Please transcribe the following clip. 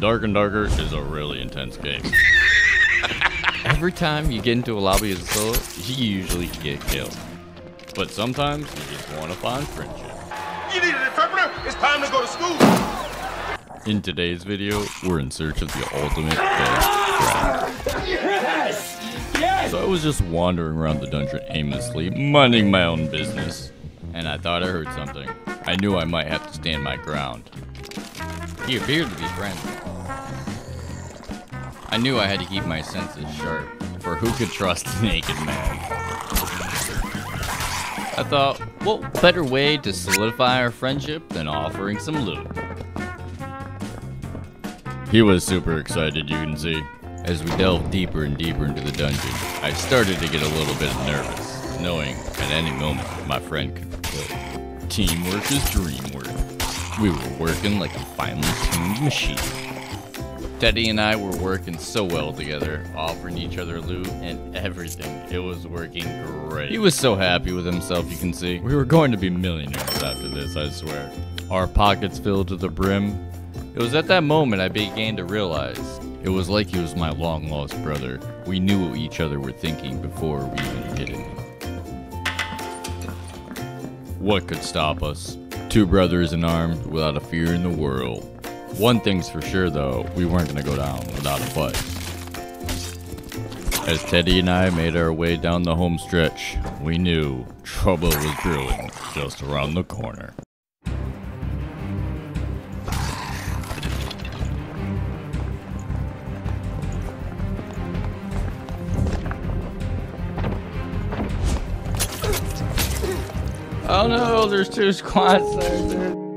Dark and Darker is a really intense game. Every time you get into a lobby as a solo, you usually get killed. But sometimes you just want to find friendship. You need an interpreter? It's time to go to school. In today's video, we're in search of the ultimate best friend. Yes! Yes! So I was just wandering around the dungeon aimlessly, minding my own business. And I thought I heard something. I knew I might have to stand my ground. He appeared to be friendly. I knew I had to keep my senses sharp, for who could trust naked man? I thought, what better way to solidify our friendship than offering some loot? He was super excited, you can see. As we delved deeper and deeper into the dungeon, I started to get a little bit nervous, knowing at any moment my friend could kill. Teamwork is dream work. We were working like a finely tuned machine. Teddy and I were working so well together, offering each other loot and everything. It was working great. He was so happy with himself, you can see. We were going to be millionaires after this, I swear. Our pockets filled to the brim. It was at that moment I began to realize it was like he was my long lost brother. We knew what each other were thinking before we even hit it. What could stop us? Two brothers in arms without a fear in the world. One thing's for sure though, we weren't gonna go down without a fight. As Teddy and I made our way down the home stretch, we knew trouble was brewing just around the corner. Oh no, there's two squads there, dude.